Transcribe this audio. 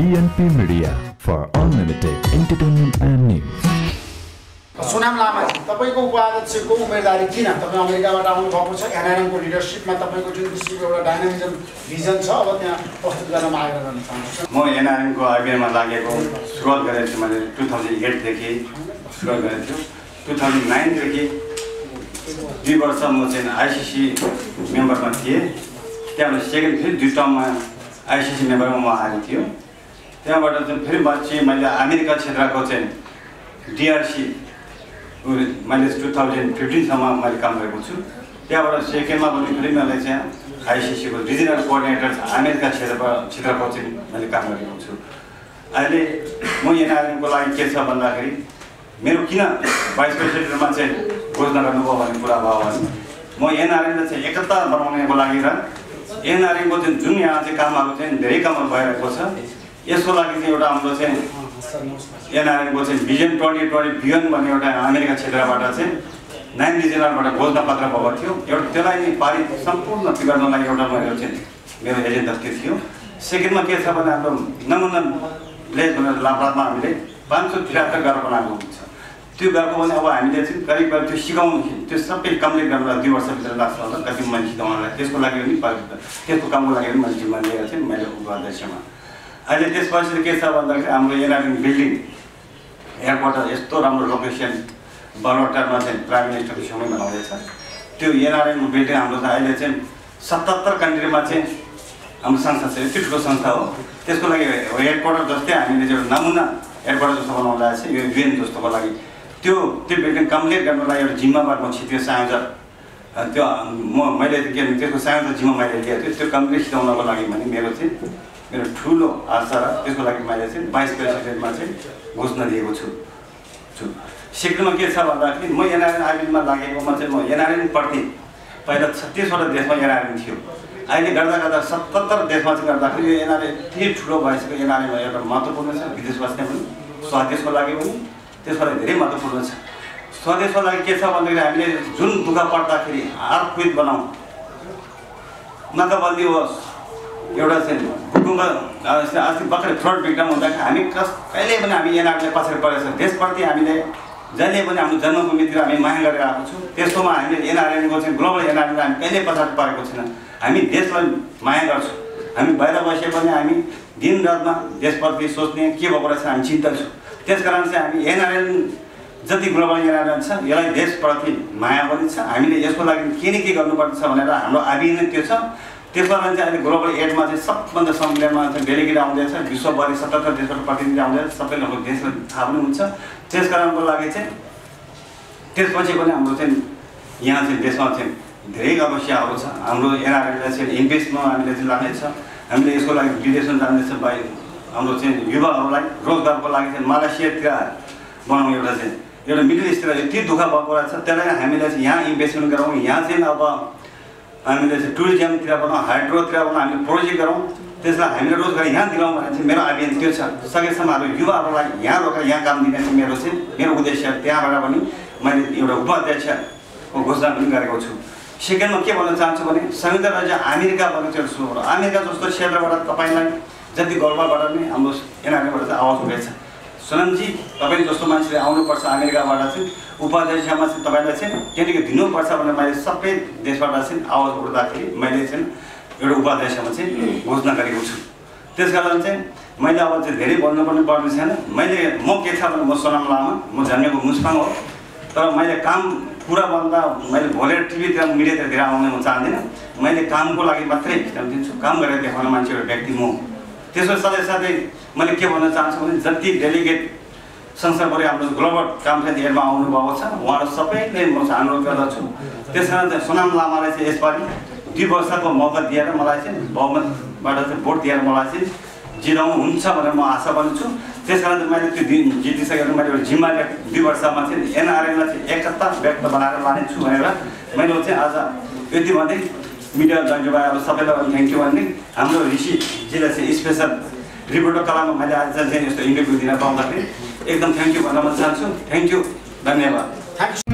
BNP Media for unlimited entertainment and news. Sunam लामाजी तपाईँको उपाध्यक्षको उम्मेदवारी किन? तपाईँ अमेरिकाबाट आउनुभएको छ। एनआरएमको लिडरसिपमा तपाईँको जुन किसिमको एउटा डाइनामिजम भिजन छ अब त्यहाँ प्रस्तुत गर्न मागेर गर्न चाहन्छु। म एनआरएमको आइबिएनमा लागेको सुरुवात गरेको छु मैले टु थाउजन्ड एटदेखि सुरुवात गरेको छु। टु थाउजन्ड नाइनदेखि दुई वर्ष म चाहिँ आइसिसी मेम्बरमा थिएँ। त्यहाँबाट सेकेन्ड फेरि दुई टर्ममा आइसिसी मेम्बरमा म आएको थियो त्यहाँबाट चाहिँ फेरि पछि मैले अमेरिका क्षेत्रको चाहिँ डिआरसी मैले टु थाउजन्ड फिफ्टिनसम्म मैले काम गरेको छु। त्यहाँबाट सेकेन्डमा पनि फेरि मैले चाहिँ आइसिसीको रिजनल कोअर्डिनेटर अमेरिका क्षेत्र क्षेत्रको चाहिँ मैले काम गरेको छु। अहिले म एनआरएमको लागि के छ भन्दाखेरि मेरो किन भाइस प्रेसिडेन्टमा चाहिँ घोषणा गर्नुभयो भन्ने कुरा भयो भने म एनआरएमलाई चाहिँ एकता बनाउनेको लागि र एनआरएमको चाहिँ जुन यहाँ चाहिँ कामहरू चाहिँ धेरै कामहरू भइरहेको छ यसको लागि चाहिँ एउटा हाम्रो चाहिँ एनआरएमको चाहिँ भिजन ट्वेन्टी ट्वेन्टी भिजन भन्ने एउटा अमेरिका क्षेत्रबाट चाहिँ नाइन रिजनलबाट घोषणा पत्र भएको थियो। एउटा त्यसलाई पारित सम्पूर्ण गर्नलाई एउटा मेरो चाहिँ मेरो एजेन्डा त्यो थियो। सेकेन्डमा के छ भने हाम्रो नमुना लेज भनेर लाप्रामा हामीले पाँच सौ त्रिहत्तर घर बनाएको हुन्छ। त्यो गएको भने अब हामीले चाहिँ करिब करिब त्यो सिकाउनु त्यो सबै कम्प्लिट गर्नलाई दुई वर्षभित्र लाग्छ होला। कति मान्छे सिकाउनलाई त्यसको लागि पनि त्यसको कामको लागि पनि मैले जिम्मा लिएको थिएँ। मैले उपाध्यक्षमा। अहिले त्यसपछि के छ भन्दाखेरि हाम्रो एनआरएम बिल्डिङ एयरपोर्ट यस्तो राम्रो लोकेसन बलवटारमा चाहिँ प्राइम मिनिस्टरको छेउमै बनाउँदैछ त्यो एनआरएम बिल्डिङ हाम्रो चाहिँ अहिले चाहिँ सतहत्तर कन्ट्रीमा चाहिँ हाम्रो संस्था छ यति ठुलो संस्था हो। त्यसको लागि हेडक्वार्टर जस्तै हामीले एउटा नमुना हेडक्वार्टर जस्तो बनाउनु छ यो युएन जस्तोको लागि। त्यो त्यो बिल्डिङ कम्प्लिट गर्नको लागि एउटा जिम्माबाट म छिट्यो संयोजक त्यो म मैले के त्यसको संयोजक जिम्मा मैले लिएको थिएँ। त्यो कम्प्लिट सिकाउनको लागि भने मेरो चाहिँ मेरो ठुलो आशा र त्यसको लागि मैले चाहिँ भाइस प्रेसिडेन्टमा चाहिँ घोषणा दिएको छु। छु। सिक्किममा के छ भन्दाखेरि म एनआरएन आइबिनमा लागेकोमा चाहिँ म एनआरएनप्रति पहिला छत्तिसवटा देशमा एनआरएन थियो। अहिले गर्दा गर्दा सतहत्तर देशमा चाहिँ गर्दाखेरि यो एनआरएन यति ठुलो भइसक्यो एनआरएन एउटा महत्त्वपूर्ण छ विदेश बस्ने पनि स्वदेशको लागि पनि त्यसको लागि धेरै महत्त्वपूर्ण छ। स्वदेशको लागि के छ भन्दाखेरि हामीले जुन दुःख पर्दाखेरि हार क्विट बनाउँ नाकाबन्दी होस् एउटा चाहिँ भूकम्प अस्ति भर्खरै फ्लड भिक्टम हुँदाखेरि हामी कस कहिले पनि हामी एनआरले पछाडि परेको छ त्यसप्रति हामीले जहिले पनि हाम्रो जन्मभूमितिर हामी माया गरेर आएको छौँ त्यसकोमा हामीले एनआरएनको चाहिँ ग्लोबल एनआरएनलाई हामी कहिले पछाडि परेको छैन। हामी देशलाई माया गर्छौँ। हामी बाहिर बसे पनि हामी दिन रातमा देशप्रति सोच्ने के भएको रहेछ हामी चिन्ता छौँ। त्यस कारण चाहिँ हामी एनआरएन जति ग्लोबल एनआरएन छ यसलाई देशप्रति माया पनि छ। हामीले यसको लागि के न के गर्नुपर्छ भनेर हाम्रो आदि नै त्यो छ। त्यसको लागि चाहिँ अहिले ग्लोबल एडमा चाहिँ सबभन्दा सम्मेलनमा चाहिँ डेलिगेट आउँदैछ विश्वभरि सतहत्तर देशबाट प्रतिनिधि आउँदैछ सबैले हाम्रो देशलाई थाहा पनि हुन्छ। त्यस कारणको लागि चाहिँ त्यसपछि पनि हाम्रो चाहिँ यहाँ चाहिँ देशमा चाहिँ धेरै समस्याहरू छ। हाम्रो एनआरएललाई चाहिँ इन्भेस्टमा हामीले चाहिँ लाग्नेछ हामीले यसको लागि विदेशमा जाँदैछ बाहिर हाम्रो चाहिँ युवाहरूलाई रोजगारको लागि चाहिँ मलेसियातिर बनाउँ एउटा चाहिँ एउटा मिडल इस्टतिर यति दुःख भएको रहेछ त्यसलाई हामीले चाहिँ यहाँ इन्भेस्टमेन्ट गरौँ। यहाँ चाहिँ अब हामीले चाहिँ टुरिज्मतिर बनाउँ हाइड्रोतिर बनाउँ हामीले प्रोजेक्ट गरौँ। त्यसलाई हामीले रोजगार यहाँ दिलाउँ भने चाहिँ मेरो अभियान त्यो छ। सकेसम्म हाम्रो युवाहरूलाई यहाँ रोकेर यहाँ काम दिने चाहिँ मेरो चाहिँ मेरो उद्देश्य त्यहाँबाट पनि मैले एउटा उपाध्यक्षको घोषणा पनि गरेको छु। सेकेन्डमा के भन्न चाहन्छु भने संयुक्त राज्य अमेरिका भन्ने चाहिँ सुरु अमेरिका जस्तो क्षेत्रबाट तपाईँलाई जति गर्वबाट नै हाम्रो एनआरएबाट चाहिँ आवाज उठेछ। सोनमजी तपाईँ जस्तो मान्छेले आउनुपर्छ अमेरिकाबाट चाहिँ उपाध्यक्षमा चाहिँ तपाईँलाई चाहिँ केही दिनुपर्छ भनेर मैले सबै देशबाट चाहिँ आवाज उठ्दाखेरि मैले चाहिँ एउटा उपाध्यक्षमा चाहिँ घोषणा गरेको छु। त्यस कारण चाहिँ मैले अब चाहिँ धेरै भन्नुपर्ने पर्ने छैन। मैले म के छ भने म सोनाम लामा म जन्मेको मुस्पाङ हो। तर मैले काम पुरा भन्दा मैले भोलि टिभीतिर मिडियातिर धेरै आउन म चाहदिनँ। मैले कामको लागि मात्रै दिन्छु। काम गरेर देखाउने मान्छे एउटा व्यक्ति म। त्यसको साथै साथै मैले के भन्न चाहन्छु भने जति डेलिगेट संसारभरि हाम्रो ग्लोबल कन्फरेन्स हेडमा आउनुभएको छ उहाँहरू सबैले म चाहिँ अनुरोध गर्दछु। त्यस कारण चाहिँ सोनाम लामालाई चाहिँ यसपालि दुई वर्षको मौका दिएर मलाई चाहिँ बहुमतबाट चाहिँ भोट दिएर मलाई चाहिँ जिताउनु हुन्छ भनेर म आशा पनि छु त्यस कारण मैले त्यो दिन जितिसकेर मैले एउटा जिम्मा दुई वर्षमा चाहिँ एनआरएनलाई चाहिँ एकता व्यक्त बनाएर लानेछु भनेर मैले चाहिँ आज यति भन्दै मिडिया दाजुभाइहरू सबैलाई पनि थ्याङ्क यू भन्दै हाम्रो ऋषिजीलाई चाहिँ स्पेसल रिपोर्टर कलामा मैले आज चाहिँ यस्तो इन्टरभ्यू दिन पाउँदाखेरि एकदम थ्याङ्क यू भन्न मन चाहन्छु। थ्याङ्क यू धन्यवाद। थ्याङ्क